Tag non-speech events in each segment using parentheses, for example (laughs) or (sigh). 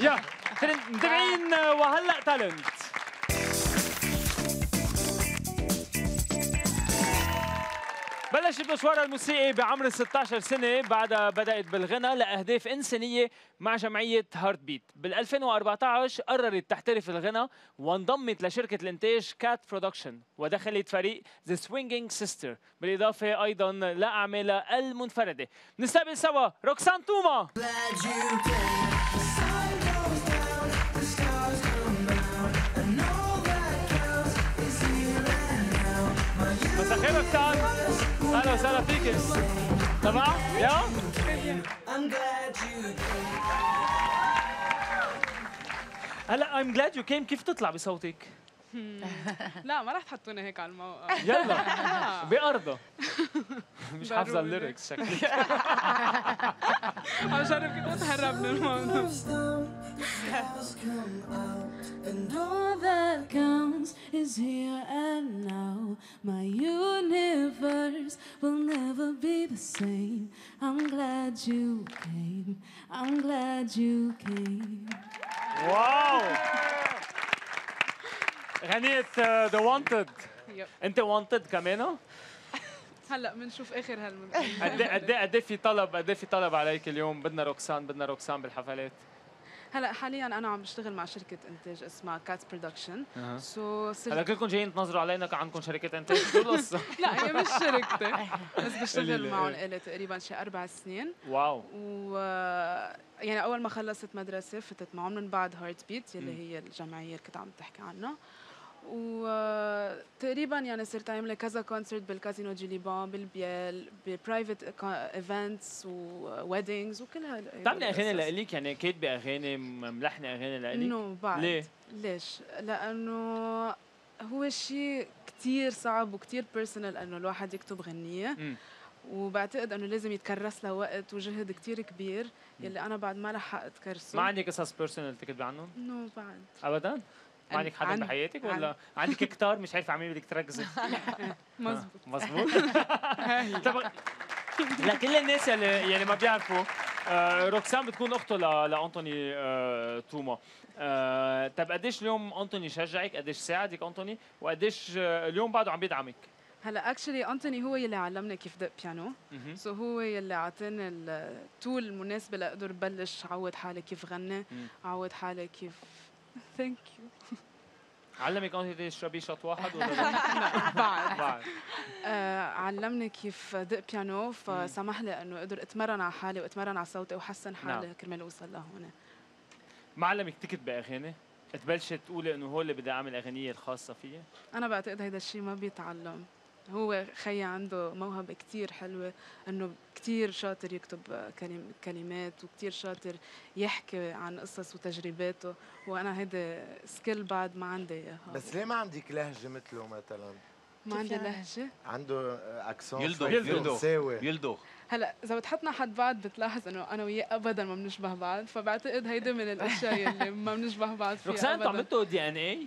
يا متابعين وهلا talent بلشت مشوارها الموسيقي بعمر 16 سنة بعدها بدأت بالغنى لأهداف إنسانية مع جمعية Heartbeat بال 2014 قررت تحترف الغنى وانضمت لشركة الإنتاج Cat Production ودخلت فريق The Swinging Sisters بالإضافة أيضا لأعمالها المنفردة. نستقبل سوا روكسان توما. روكسان أهلا وسهلا فيك تمام يا هلا I'm glad you came. كيف تطلع بصوتك؟ لا ما راح تحطونا هيك على الموقف يلا بأرضه مش ضروري. الليركس شكلك عم جرب كيف اتهرب من الموضوع And all that counts is here and now. My universe will never be the same. I'm glad you came. I'm glad you came. واو غنيت The Wanted. انت wanted كمان؟ هلا بنشوف آخر هالمن قد إيه قد إيه قد إيه في طلب قد إيه في طلب عليك اليوم بدنا روكسان بدنا روكسان بالحفلات هلا حاليا أنا عم بشتغل مع شركة إنتاج اسمها Cat Production. so هلا كلكم جايين تنظروا علينا كان عندكم شركات إنتاج شو القصة؟ (laughs) لا هي مش شركتي (laughs) بس بشتغل لي، معهم إيه. إلي تقريبا شي أربع سنين wow و يعني أول ما خلصت مدرسة فتت معهم من بعد Heartbeat يلي. هي الجمعية اللي كنت عم تحكي عنها وتقريبا يعني صرت أعمل كذا concert بال Casino du Liban بالبيال ب private events و weddings وكل هال بتعملي أغاني لإلك يعني كاتبه اغاني ملحنه أغاني لإلك؟ no بعد ليه؟ ليش؟ لأنه هو شيء كتير صعب وكتير personal إنه الواحد يكتب غنية. وبعتقد إنه لازم يتكرس له وقت وجهد كتير كبير يلي أنا بعد ما لحقت كرسه ما عندك قصص personal تكتبي عنهم؟ no بعد ابدا؟ ما عن- عندك حدا عن- بحياتك عن- ولا عندك كتار مش عارفه عمين بدك تركزي؟ مزبوط مزبوط طب لكل الناس يلي يلي ما بيعرفوا؟ آه، روكسان بتكون أخته ل- لانطوني آه، توما. آه، طب قديش اليوم انطوني شجعك؟ قديش ساعدك انطوني وقديش اليوم بعده عم بيدعمك؟ هلا actually أنتوني هو يلي علمني كيف دق بيانو. so هو يلي أعطاني ال tools المناسبه لأقدر بلش أعود حالي كيف غني مم. أعود حالي كيف (laughs) thank you علمك أنت تشربي shot واحد ولا (laughs) لا؟ بعد بعد آه علمني كيف دق بيانو فسمح لي إنه أقدر أتمرن على حالي وأتمرن على صوتي وأحسن حالي نعم. كرمال أوصل لهون ما علمك تكتبي اغاني؟ تبلشي تقولي إنه هو اللي بدي أعمل اغنيه الخاصة فيي؟ أنا بعتقد هيدا الشيء ما بيتعلم هو خيي عنده موهبة كتير حلوة إنه كتير شاطر يكتب كلم كلمات وكتير شاطر يحكي عن قصص وتجرباته وأنا هيدا skill بعد ما عندي إياها بس ليه ما عندك لهجة مثله مثلا؟ ما عندي؟ لهجة عنده accent يلدغ يلدغ. يلدغ هلأ إذا بتحطنا حد بعض بتلاحظ إنه أنا وياه ابدا ما بنشبه بعض فبعتقد هيدا من الأشياء يلي ما بنشبه بعض فيها روكسان ابدا عملتوا DNA؟ (laughs)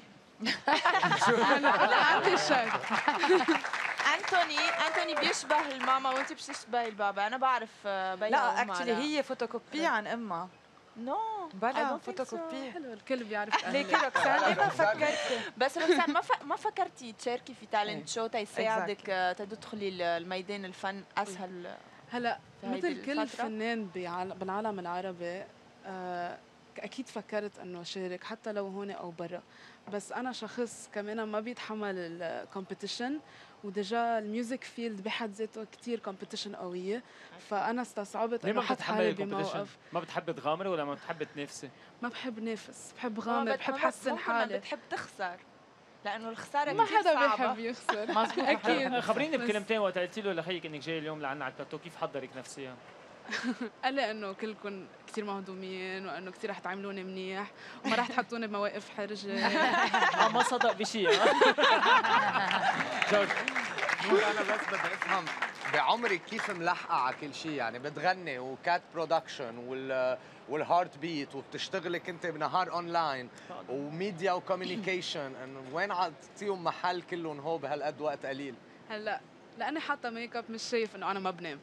أنا عندي شك (laughs) أنتوني أنتوني بيشبه الماما وانت بتشبهي البابا. أنا بعرف آه، بيها لا actually هي فوتوكوبي عن امها no بلا فوتوكوبي حلو الكل بيعرف ليكي أهلي. روكسان (laughs) ما فكرتي بس روكسان ما ف... ما فكرتي تشاركي في talent show تيساعدك تدخلي ال- الميدان الفن أسهل هلا مثل كل؟ فنان بالعالم العربي آه، أكيد فكرت إنه شارك حتى لو هون أو برا بس أنا شخص كمان ما بيتحمل ال competition و déjà ال music field بحد ذاته كثير competition قوية فأنا استصعبت ليه إنه ما أحط حالي ال competition؟ بموقف ما بتحبي تغامري ولا ما بتحبي تنافسي؟ ما بحب نافس بحب غامر بحب ما حسن حالي بتحب تخسر لأنه الخسارة ما حدا صعبة. بيحب يخسر (laughs) أكيد خبريني بكلمتين وقت قلتي له لخيك إنك جاي اليوم لعنا على البلاتو كيف حضرك نفسيا؟ (laughs) قال لي أنه كلكم كثير مهضومين وأنه كثير رح تعاملوني منيح وما رح تحطوني بمواقف حرجه آه (laughs) ما صدق بشيء؟ جورج نور أنا بس بدي أفهم بعمرك كيف ملحقة على كل شيء يعني بتغني و Cut Production وال وال Heartbeat وبتشتغلي كنت بنهار online و media و communication انه وين عطيهم محل كلهم هو بهالقد وقت قليل؟ هلأ لأني حاطة ميك اب مش شايف إنه أنا ما بنام.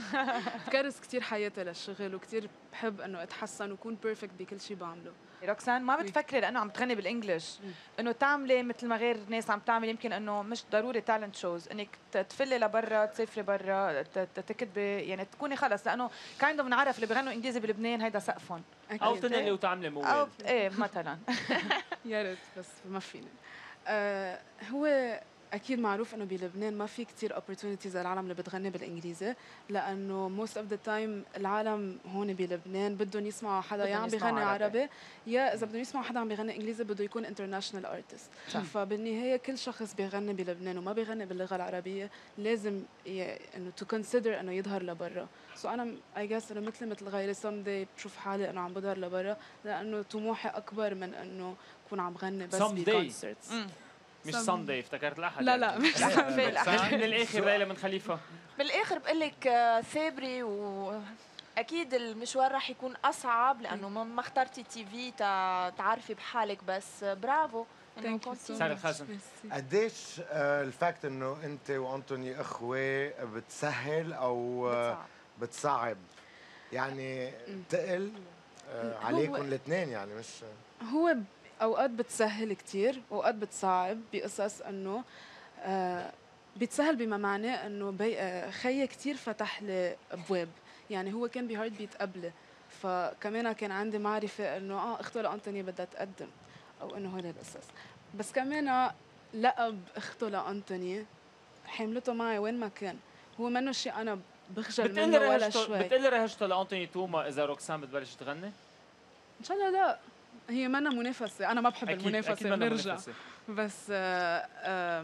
(laughs) بكرس كثير حياتي للشغل وكثير بحب إنه أتحسن وكون perfect بكل شيء بعمله. روكسان ما بتفكري لأنه عم تغني بال English. إنه تعملي مثل ما غير ناس عم تعمل يمكن إنه مش ضروري talent shows إنك تفلي لبرا تسافري برا تكتبي يعني تكوني خلص. لأنه kind of بنعرف اللي بيغنوا إنجليزي بلبنان هيدا سقفهم. أو تنقلي وتعملي أو موال إيه مثلا. (laughs) يا ريت بس ما فيني. آه هو أكيد معروف إنه بلبنان ما في كتير opportunities للعالم اللي بتغني بالإنجليزي لأنه most of the time العالم هون بلبنان بدهم يسمعوا حدا يا عم يسمعوا بيغني عربي. يا إذا بدهم يسمعوا حدا عم بيغني إنجليزي بده يكون international artist صح. فبالنهاية كل شخص بيغني بلبنان وما بيغني باللغة العربية لازم. إنه to consider إنه يظهر لبرا so أنا I guess إنه مثل مثل غيري some day بشوف حالي إنه عم بظهر لبرا لأنه طموحي أكبر من إنه أكون عم غني بس. ب concerts مش ساندي افتكرت الأحد لا يعني. لا مش. روكسان، (laughs) من الآخر ليلى بن خليفة بالآخر بقول لك آه، ثابري و أكيد المشوار رح يكون أصعب لأنه ما ما اخترتي TV تا تعرفي بحالك بس آه، برافو سارة. Merci. قديش آه، ال fact إنه أنت وانتوني إخوة بتسهل أو آه، بتصعب. بتصعب يعني تقل آه، عليكم الاثنين يعني مش هو أوقات بتسهل كتير واوقات بتصعب بقصص إنه آه بتسهل بما معناه انه آه خيي كتير فتح لي أبواب. يعني هو كان بهارد بيت قبلي. فكمان كان عندي معرفة إنه آه اخته لانتوني بدها تقدم أو إنه هول القصص. بس كمان لقب اخته لانتوني حملته معي وين ما كان. هو منه شيء أنا بخجل منه ولا شوي. بتقلي رهجته لأنتوني توما إذا روكسان بتبلش تغني؟ إن شاء الله لا. هي منا منافسة. أنا ما بحب أكيد المنافسة. أكيد بدنا بنرجع منافسة. بس آه،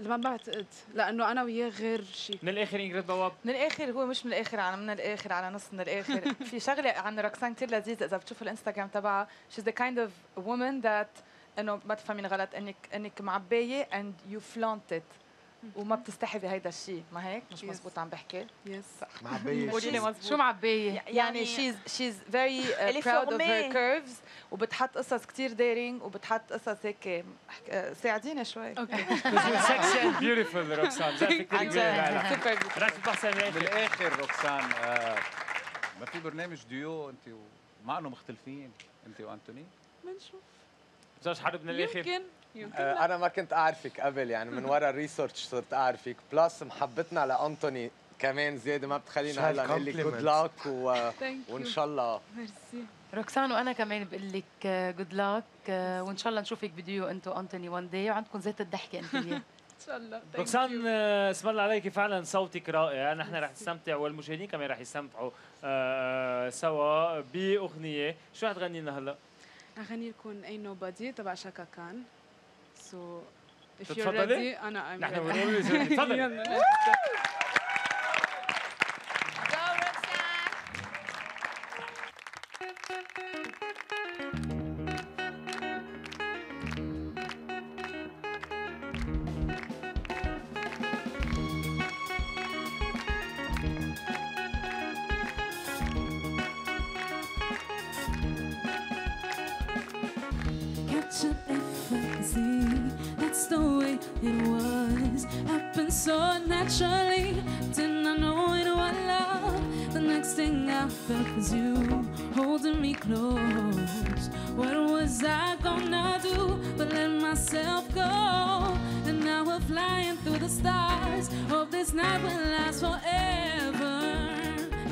ما بعتقد لأنه أنا وياه غير شيء من الآخر إنجريد بواب. من الآخر هو مش من الآخر على من الآخر على نص من الآخر. (laughs) في شغلة عن روكسان كثير لذيذة إذا بتشوفوا الإنستغرام تبعها she's the kind of woman that إنه ما تفهمين غلط إنك إنك معبايه and you flaunt it. وما بتستحي بهيدا الشيء ما هيك؟ مش Yes. مزبوط عم بحكي. yes قولي لي مزبوط شو معبيه يعني she's she's very uh, اللي proud of her formée. curves وبتحط قصص كثير daring وبتحط قصص هيك آه، ساعدينا شوي. okay. sexy and beautiful روكسان سوبر بالاخر روكسان ما في برنامج ديو أنت و... مع أنه مختلفين أنت وأنتوني؟ بنشوف. جورج حرب من الآخر. يمكن. آه، لا. أنا ما كنت أعرفك قبل يعني من ورا ال research صرت أعرفك plus محبتنا لأنتوني كمان زيادة ما بتخلينا هلا نقول لك good. luck و... وإن. شاء الله ميرسي روكسان وأنا كمان بقول لك good luck وإن شاء الله نشوفك فيديو انت وأنتوني one day وعندكم زيت الضحكة. (laughs) إن شاء الله روكسان. آه، اسم الله عليك فعلا صوتك رائع نحن رح نستمتع والمشاهدين كمان رح يستمتعوا آه، سوا بأغنية شو رح تغني لنا هلأ اغني لكم Ain't Nobody تبع Chaka Khan so if you're تتفضلي. ready أنا I'm نحن ready. بنقول لك تفضلي يلا it was. Happened so naturally, did not know it was love. The next thing I felt was you holding me close. What was I gonna do but let myself go? And now we're flying through the stars. Hope this night will last forever.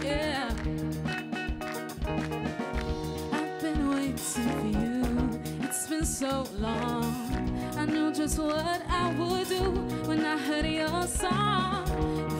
Yeah. I've been waiting for you. It's been so long. Just what I would do when I heard your song.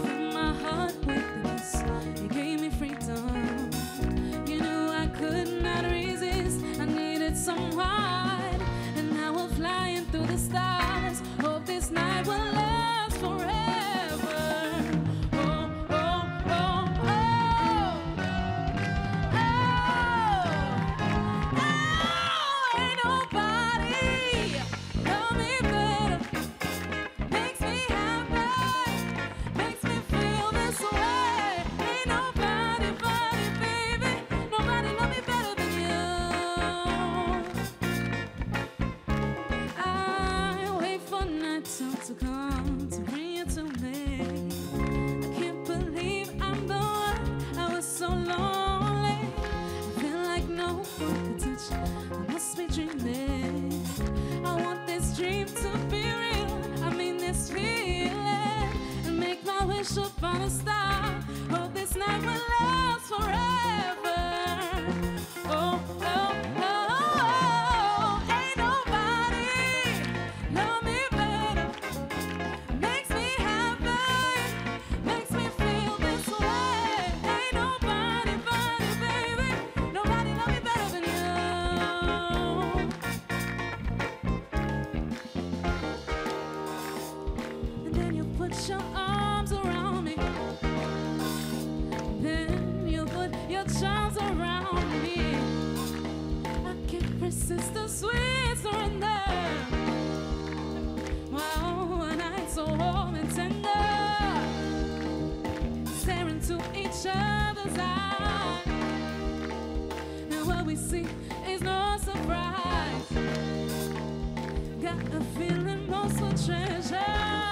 put your arms around me. Then you put your charms around me. I can't resist the sweet surrender. Wow, so warm and tender. Staring each other's eyes. What we see is no surprise. Got a feeling most will treasure.